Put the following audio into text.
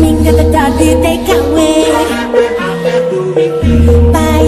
Minga tadi TKW Pai